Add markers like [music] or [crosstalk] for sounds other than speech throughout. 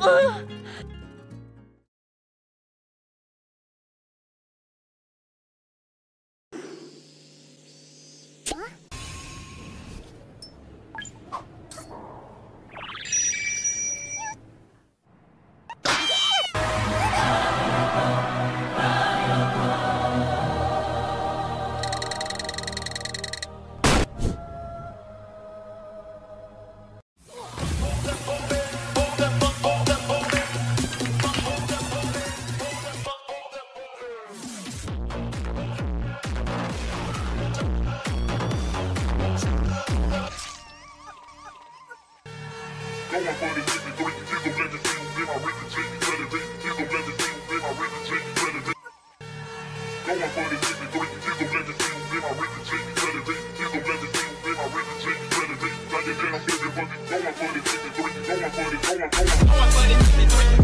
uh. [laughs] [laughs] Going for the 53, Tizzle let the team in my written chain, relevant. Tizzle let the team in my written chain, relevant. Going for the 53, Tizzle let the team in my written chain, relevant. Tizzle let the team in my written chain, relevant. Like it down, but going for the 53, going for the, going, going.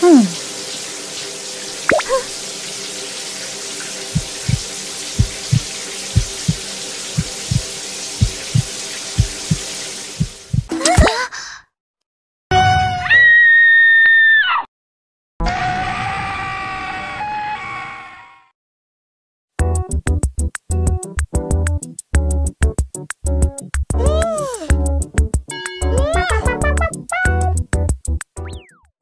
Hmm.